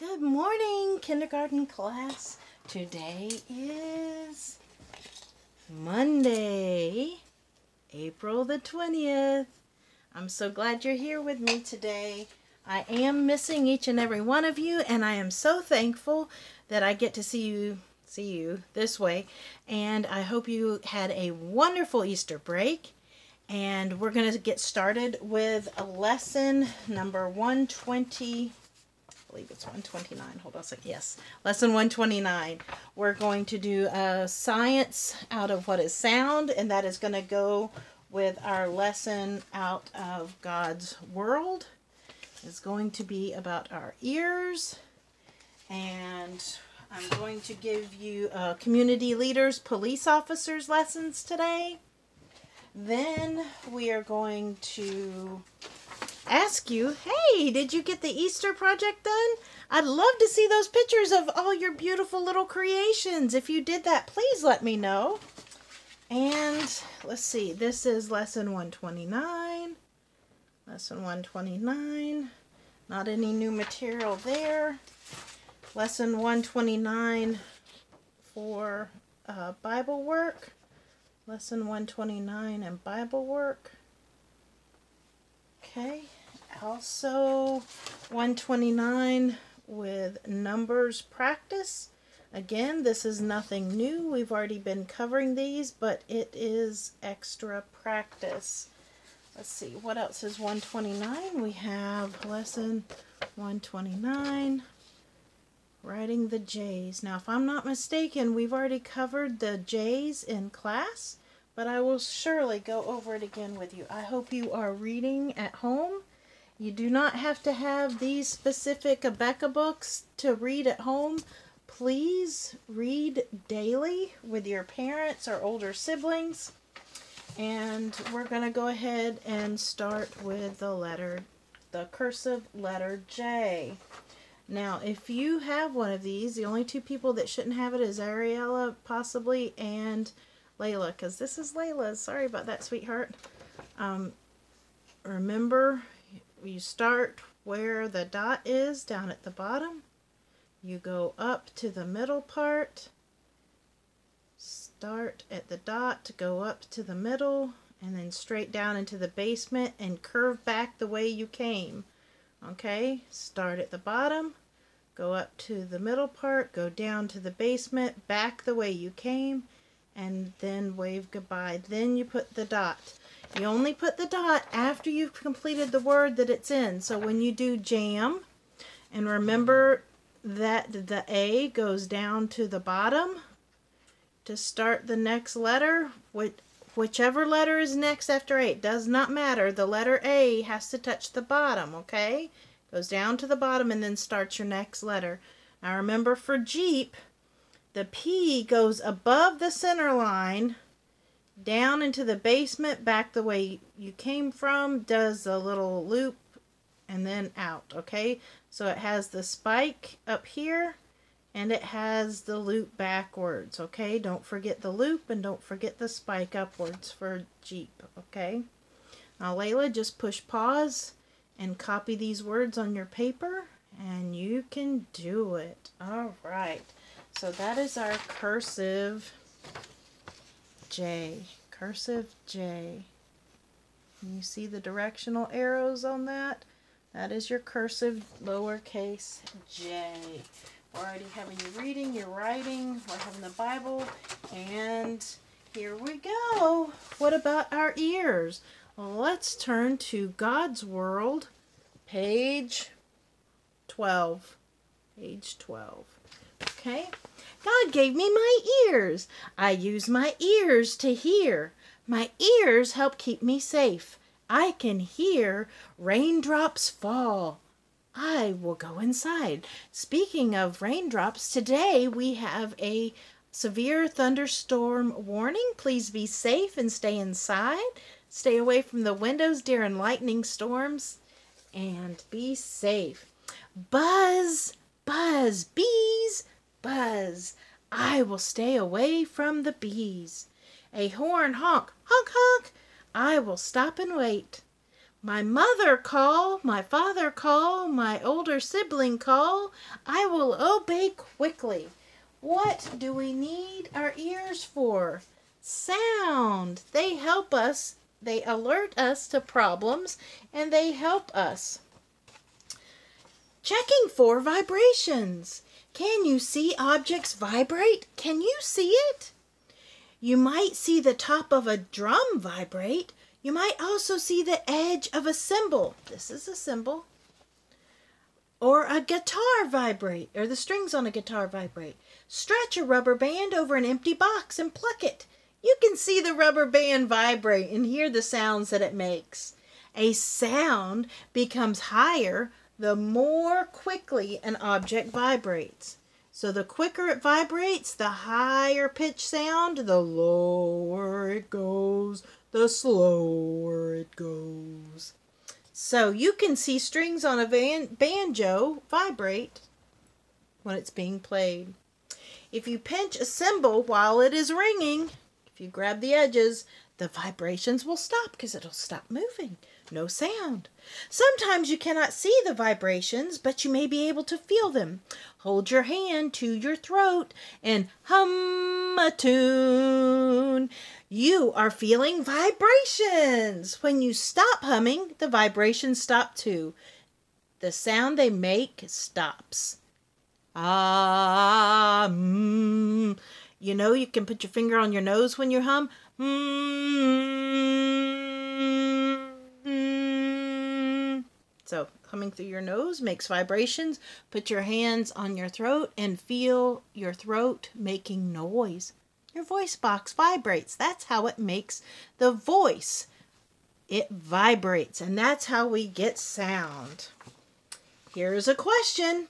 Good morning, kindergarten class. Today is Monday, April the 20th. I'm so glad you're here with me today. I am missing each and every one of you, and I am so thankful that I get to see you see you this way. And I hope you had a wonderful Easter break. And we're going to get started with a lesson number 120 believe it's 129. Hold on a second. Yes, lesson 129. We're going to do a science out of what is sound, and that is going to go with our lesson out of God's world. It's going to be about our ears, and I'm going to give you uh, community leaders, police officers lessons today. Then we are going to ask you, hey, did you get the Easter project done? I'd love to see those pictures of all your beautiful little creations. If you did that, please let me know. And let's see, this is lesson 129. Lesson 129. Not any new material there. Lesson 129 for uh, Bible work. Lesson 129 and Bible work. Okay, also 129 with numbers practice. Again, this is nothing new. We've already been covering these, but it is extra practice. Let's see, what else is 129? We have lesson 129, writing the J's. Now, if I'm not mistaken, we've already covered the J's in class but I will surely go over it again with you. I hope you are reading at home. You do not have to have these specific Abeka books to read at home. Please read daily with your parents or older siblings. And we're going to go ahead and start with the letter, the cursive letter J. Now, if you have one of these, the only two people that shouldn't have it is Ariella, possibly, and Layla, because this is Layla's. Sorry about that, sweetheart. Um, remember, you start where the dot is down at the bottom. You go up to the middle part. Start at the dot, go up to the middle, and then straight down into the basement and curve back the way you came. Okay, start at the bottom, go up to the middle part, go down to the basement, back the way you came, and then wave goodbye. Then you put the dot. You only put the dot after you've completed the word that it's in. So when you do jam, and remember that the A goes down to the bottom to start the next letter, whichever letter is next after A, it does not matter. The letter A has to touch the bottom, okay? Goes down to the bottom and then starts your next letter. Now remember for Jeep, the P goes above the center line, down into the basement, back the way you came from, does a little loop, and then out, okay? So it has the spike up here, and it has the loop backwards, okay? Don't forget the loop, and don't forget the spike upwards for Jeep, okay? Now, Layla, just push pause and copy these words on your paper, and you can do it. All right. So that is our cursive J. Cursive J. You see the directional arrows on that? That is your cursive lowercase j. We're already having you reading, you're writing, we're having the Bible, and here we go. What about our ears? Let's turn to God's World, page 12. Page 12. Okay? God gave me my ears. I use my ears to hear. My ears help keep me safe. I can hear raindrops fall. I will go inside. Speaking of raindrops, today we have a severe thunderstorm warning. Please be safe and stay inside. Stay away from the windows during lightning storms and be safe. Buzz, buzz, bees, buzz. I will stay away from the bees. A horn honk, honk, honk. I will stop and wait. My mother call, my father call, my older sibling call, I will obey quickly. What do we need our ears for? Sound. They help us, they alert us to problems, and they help us. Checking for vibrations. Can you see objects vibrate? Can you see it? You might see the top of a drum vibrate, you might also see the edge of a cymbal. This is a cymbal. Or a guitar vibrate, or the strings on a guitar vibrate. Stretch a rubber band over an empty box and pluck it. You can see the rubber band vibrate and hear the sounds that it makes. A sound becomes higher the more quickly an object vibrates. So the quicker it vibrates, the higher pitch sound, the lower it goes, the slower it goes. So you can see strings on a van banjo vibrate when it's being played. If you pinch a cymbal while it is ringing, if you grab the edges, the vibrations will stop because it'll stop moving. No sound. Sometimes you cannot see the vibrations, but you may be able to feel them. Hold your hand to your throat and hum a tune. You are feeling vibrations. When you stop humming, the vibrations stop too. The sound they make stops. Ah, mm. You know, you can put your finger on your nose when you hum. So, humming through your nose makes vibrations. Put your hands on your throat and feel your throat making noise. Your voice box vibrates. That's how it makes the voice. It vibrates, and that's how we get sound. Here's a question.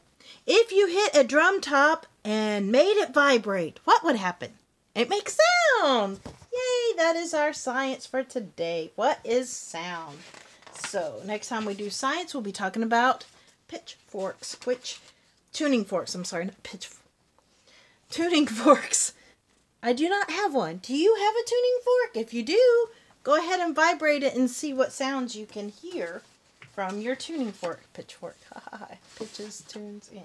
If you hit a drum top and made it vibrate, what would happen? It makes sound. Yay, that is our science for today. What is sound? So, next time we do science, we'll be talking about pitchforks, which tuning forks, I'm sorry, not pitch tuning forks I do not have one. Do you have a tuning fork? If you do, go ahead and vibrate it and see what sounds you can hear from your tuning fork. Pitchfork. Pitches, tunes, yeah.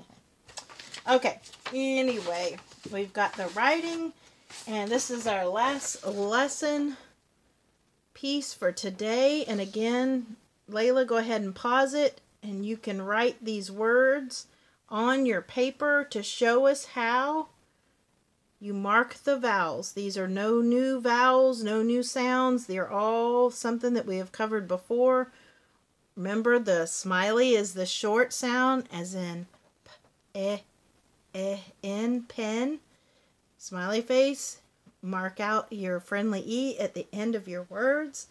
Okay, anyway, we've got the writing, and this is our last lesson piece for today. And again, Layla, go ahead and pause it, and you can write these words on your paper to show us how you mark the vowels. These are no new vowels, no new sounds. They're all something that we have covered before. Remember the smiley is the short sound as in p, eh, eh, in, pen. Smiley face. Mark out your friendly E at the end of your words.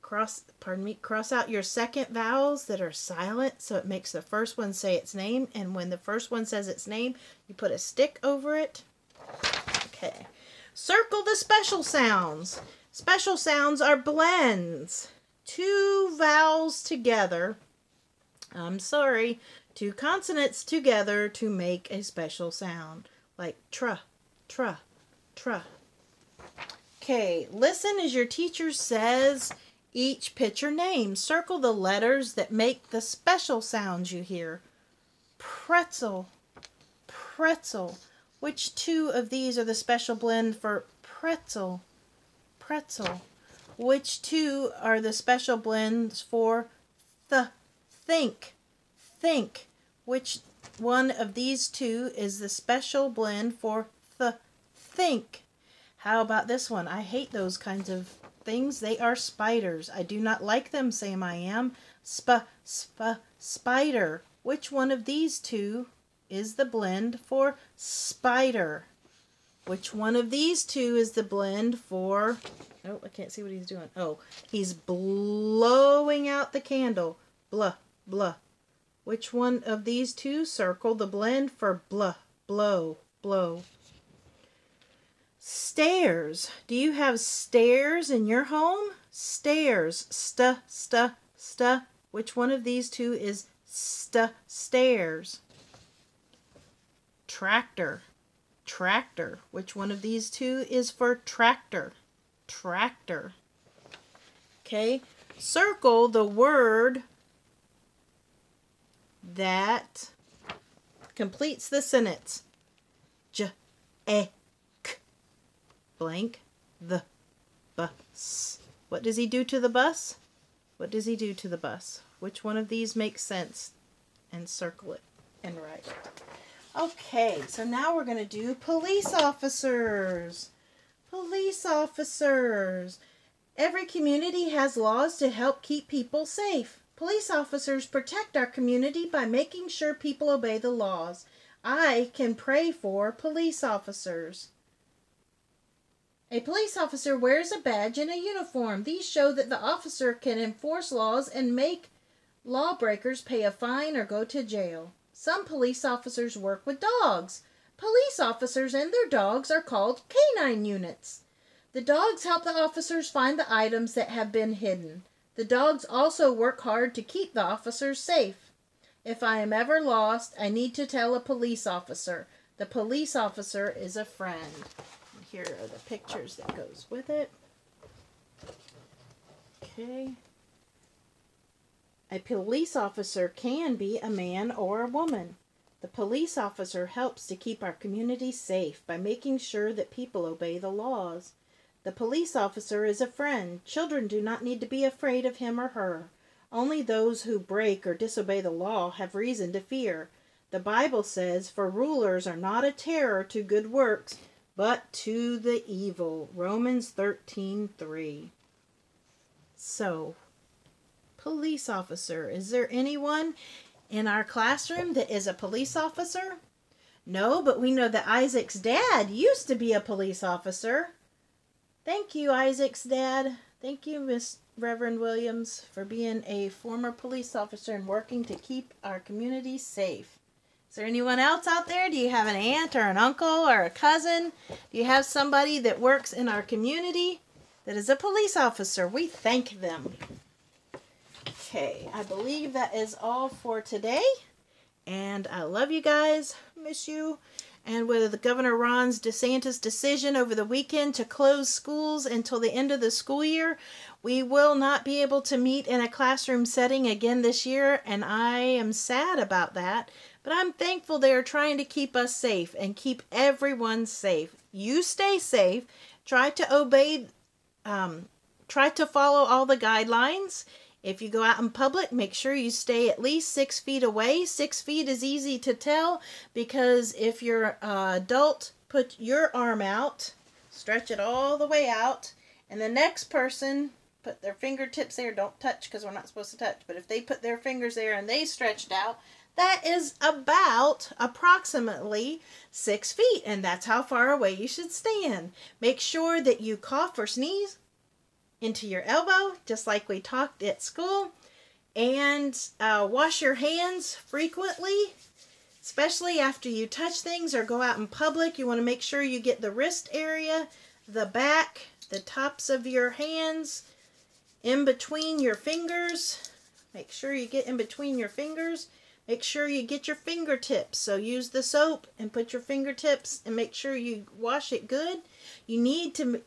Cross, pardon me, cross out your second vowels that are silent so it makes the first one say its name. And when the first one says its name, you put a stick over it. Okay. Circle the special sounds. Special sounds are blends. Two vowels together. I'm sorry. Two consonants together to make a special sound. Like tra, tra, tra. Okay, listen as your teacher says each picture name. Circle the letters that make the special sounds you hear. Pretzel, pretzel. Which two of these are the special blend for pretzel? Pretzel. Which two are the special blends for the think? Think. Which one of these two is the special blend for the think? How about this one? I hate those kinds of things. They are spiders. I do not like them, Sam I am. Sp, sp, spider. Which one of these two is the blend for spider. Which one of these two is the blend for... Oh, I can't see what he's doing. Oh, he's blowing out the candle. Blah, blah. Which one of these two circle the blend for blah, blow, blow? Stairs. Do you have stairs in your home? Stairs. St, st, st. Which one of these two is st, stairs? tractor, tractor. Which one of these two is for tractor? Tractor. Okay, circle the word that completes the sentence. J, e, k, blank, the bus. What does he do to the bus? What does he do to the bus? Which one of these makes sense? And circle it and write it. Okay, so now we're going to do police officers. Police officers. Every community has laws to help keep people safe. Police officers protect our community by making sure people obey the laws. I can pray for police officers. A police officer wears a badge and a uniform. These show that the officer can enforce laws and make lawbreakers pay a fine or go to jail. Some police officers work with dogs. Police officers and their dogs are called canine units. The dogs help the officers find the items that have been hidden. The dogs also work hard to keep the officers safe. If I am ever lost, I need to tell a police officer. The police officer is a friend. Here are the pictures that goes with it. Okay. A police officer can be a man or a woman. The police officer helps to keep our community safe by making sure that people obey the laws. The police officer is a friend. Children do not need to be afraid of him or her. Only those who break or disobey the law have reason to fear. The Bible says, For rulers are not a terror to good works, but to the evil. Romans 13 3. So, police officer. Is there anyone in our classroom that is a police officer? No, but we know that Isaac's dad used to be a police officer. Thank you, Isaac's dad. Thank you, Miss Reverend Williams, for being a former police officer and working to keep our community safe. Is there anyone else out there? Do you have an aunt or an uncle or a cousin? Do you have somebody that works in our community that is a police officer? We thank them. Okay, I believe that is all for today. And I love you guys. Miss you. And with the Governor Ron DeSantis' decision over the weekend to close schools until the end of the school year, we will not be able to meet in a classroom setting again this year, and I am sad about that. But I'm thankful they are trying to keep us safe and keep everyone safe. You stay safe. Try to obey, um, try to follow all the guidelines if you go out in public, make sure you stay at least six feet away. Six feet is easy to tell because if you're an adult, put your arm out, stretch it all the way out, and the next person put their fingertips there. Don't touch because we're not supposed to touch. But if they put their fingers there and they stretched out, that is about approximately six feet, and that's how far away you should stand. Make sure that you cough or sneeze into your elbow, just like we talked at school. And uh, wash your hands frequently, especially after you touch things or go out in public. You want to make sure you get the wrist area, the back, the tops of your hands, in between your fingers. Make sure you get in between your fingers. Make sure you get your fingertips. So use the soap and put your fingertips and make sure you wash it good. You need to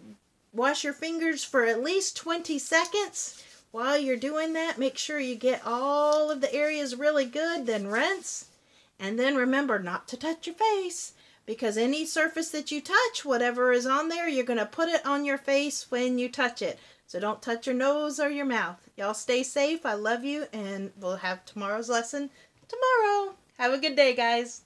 Wash your fingers for at least 20 seconds. While you're doing that, make sure you get all of the areas really good, then rinse. And then remember not to touch your face because any surface that you touch, whatever is on there, you're going to put it on your face when you touch it. So don't touch your nose or your mouth. Y'all stay safe. I love you, and we'll have tomorrow's lesson tomorrow. Have a good day, guys.